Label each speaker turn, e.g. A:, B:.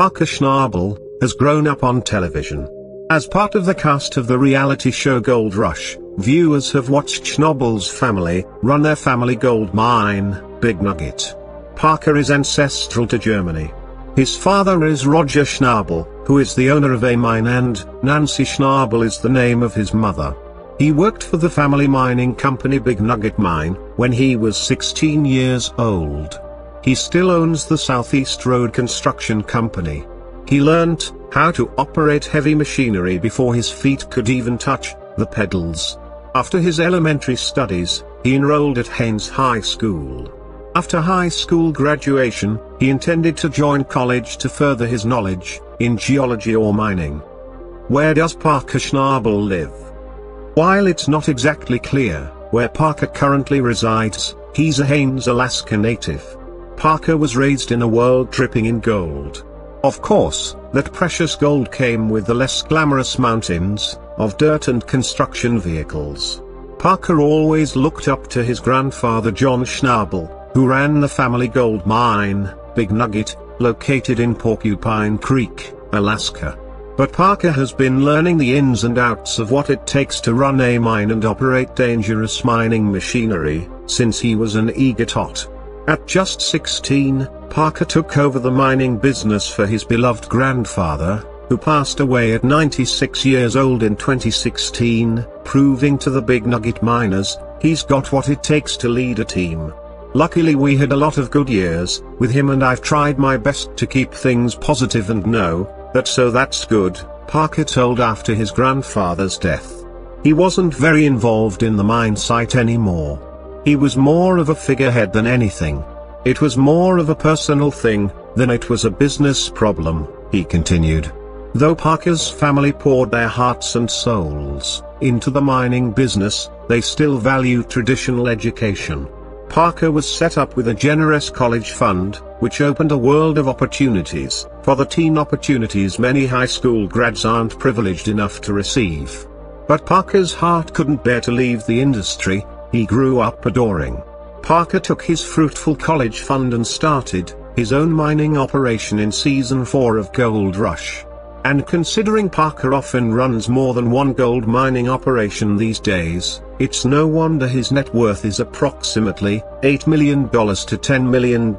A: Parker Schnabel, has grown up on television. As part of the cast of the reality show Gold Rush, viewers have watched Schnabel's family run their family gold mine, Big Nugget. Parker is ancestral to Germany. His father is Roger Schnabel, who is the owner of a mine and Nancy Schnabel is the name of his mother. He worked for the family mining company Big Nugget Mine, when he was 16 years old. He still owns the Southeast Road Construction Company. He learnt how to operate heavy machinery before his feet could even touch the pedals. After his elementary studies, he enrolled at Haines High School. After high school graduation, he intended to join college to further his knowledge in geology or mining. Where does Parker Schnabel live? While it's not exactly clear where Parker currently resides, he's a Haines, Alaska native. Parker was raised in a world dripping in gold. Of course, that precious gold came with the less glamorous mountains of dirt and construction vehicles. Parker always looked up to his grandfather John Schnabel, who ran the family gold mine, Big Nugget, located in Porcupine Creek, Alaska. But Parker has been learning the ins and outs of what it takes to run a mine and operate dangerous mining machinery, since he was an eager tot. At just 16, Parker took over the mining business for his beloved grandfather, who passed away at 96 years old in 2016, proving to the Big Nugget miners, he's got what it takes to lead a team. Luckily we had a lot of good years, with him and I've tried my best to keep things positive and know, that so that's good, Parker told after his grandfather's death. He wasn't very involved in the mine site anymore. He was more of a figurehead than anything. It was more of a personal thing, than it was a business problem, he continued. Though Parker's family poured their hearts and souls into the mining business, they still value traditional education. Parker was set up with a generous college fund, which opened a world of opportunities, for the teen opportunities many high school grads aren't privileged enough to receive. But Parker's heart couldn't bear to leave the industry, he grew up adoring. Parker took his fruitful college fund and started his own mining operation in season 4 of Gold Rush. And considering Parker often runs more than one gold mining operation these days, it's no wonder his net worth is approximately $8 million to $10 million.